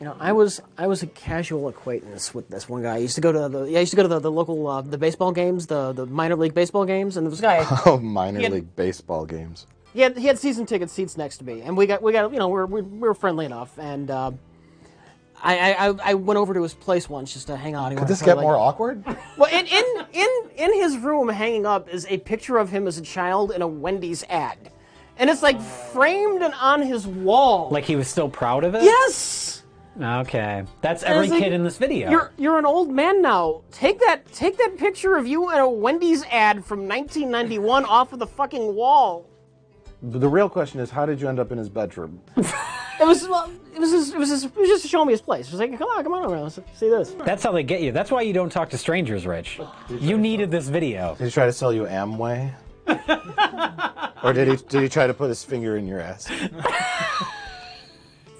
You know, I was I was a casual acquaintance with this one guy. I used to go to the yeah, I used to go to the, the local uh, the baseball games, the the minor league baseball games, and there was a guy. Oh, minor He had- league baseball games. He had he had season ticket seats next to me, and we got we got you know we're, we were friendly enough, and uh, I, I I- I went over to his place once just to hang out. He Could this get like- more awkward? Well, in, in in in his room, hanging up, is a picture of him as a child in a Wendy's ad, and it's like framed and on his wall. Like he was still proud of it? yes. Okay. That's every it's like, kid in this video. You're you're an old man now. Take that take that picture of you in a Wendy's ad from 1991 off of the fucking wall. the real question is, how did you end up in his bedroom? It was well, it was just, it was just, it was just to show me his place. It was like, come on, come on over, let's see this. That's how they get you. That's why you don't talk to strangers, Rich. You needed this video. Did he try to sell you Amway? or did he did he try to put his finger in your ass?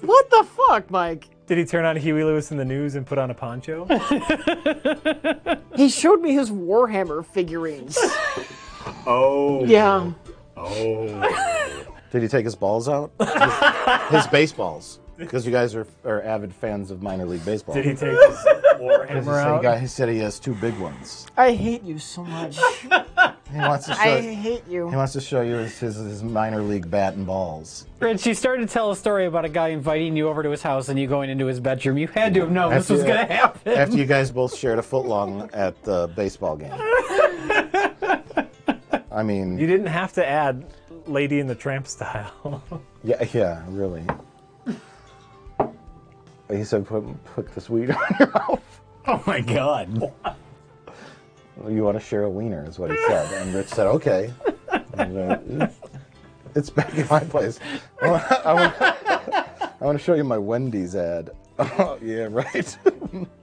What the fuck, Mike? Did he turn on Huey Lewis and the News and put on a poncho? He showed me his Warhammer figurines. oh. yeah. Oh. Did he take his balls out? His, his baseballs. Because you guys are, are avid fans of minor league baseball. Did he take his He warhammer said, he, out? got, he said he has two big ones. I hate you so much. He wants to show. I hate you. He wants to show you his, his, his minor league bat and balls. Rich, you started to tell a story about a guy inviting you over to his house and you going into his bedroom. You had to have known this was going to happen. After you guys both shared a foot long at the baseball game. I mean, You didn't have to add Lady and the Tramp style. yeah, yeah, really. He said, put, put this weed on your mouth. oh my god. You want to share a wiener, is what he said. And Rich said, okay. It's back in my place. I want, I want, I want to show you my Wendy's ad. Oh, yeah, right.